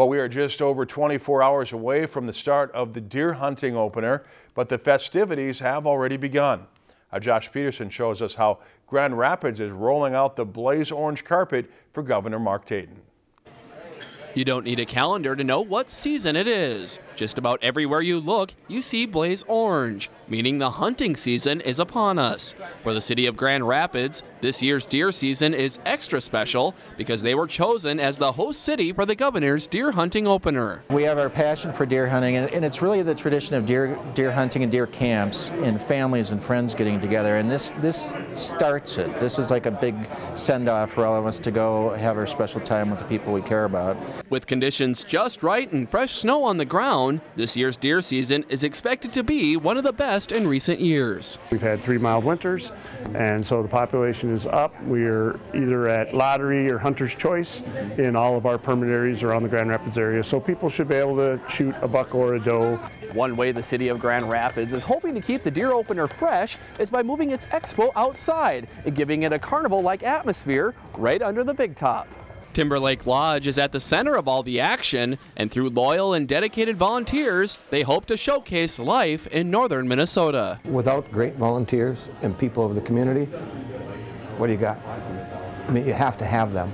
Well, we are just over 24 hours away from the start of the deer hunting opener, but the festivities have already begun. Uh, Josh Peterson shows us how Grand Rapids is rolling out the blaze orange carpet for Governor Mark Dayton. You don't need a calendar to know what season it is. Just about everywhere you look, you see blaze orange, meaning the hunting season is upon us. For the city of Grand Rapids, this year's deer season is extra special because they were chosen as the host city for the governor's deer hunting opener. We have our passion for deer hunting, and it's really the tradition of deer deer hunting and deer camps and families and friends getting together. And this this starts it. This is like a big send off for all of us to go have our special time with the people we care about. With conditions just right and fresh snow on the ground, this year's deer season is expected to be one of the best in recent years. We've had three mild winters, and so the population is up. We're either at lottery or hunter's choice in all of our permit areas around the Grand Rapids area, so people should be able to shoot a buck or a doe. One way the city of Grand Rapids is hoping to keep the deer opener fresh is by moving its expo outside and giving it a carnival-like atmosphere right under the big top. Timberlake Lodge is at the center of all the action, and through loyal and dedicated volunteers, they hope to showcase life in northern Minnesota. Without great volunteers and people of the community, what do you got? I mean, you have to have them.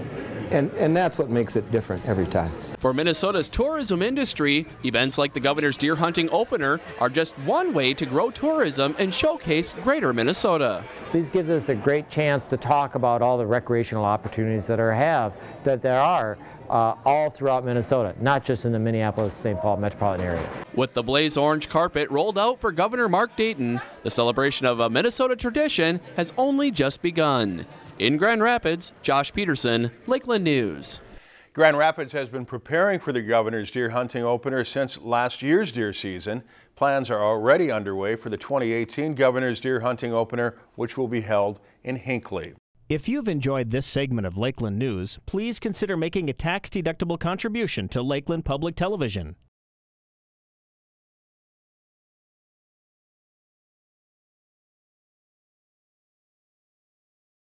And, and that's what makes it different every time. For Minnesota's tourism industry, events like the governor's deer hunting opener are just one way to grow tourism and showcase greater Minnesota. This gives us a great chance to talk about all the recreational opportunities that are have that there are uh, all throughout Minnesota, not just in the Minneapolis-St. Paul metropolitan area. With the blaze orange carpet rolled out for Governor Mark Dayton, the celebration of a Minnesota tradition has only just begun. In Grand Rapids, Josh Peterson, Lakeland News. Grand Rapids has been preparing for the governor's deer hunting opener since last year's deer season. Plans are already underway for the 2018 governor's deer hunting opener, which will be held in Hinckley. If you've enjoyed this segment of Lakeland News, please consider making a tax-deductible contribution to Lakeland Public Television.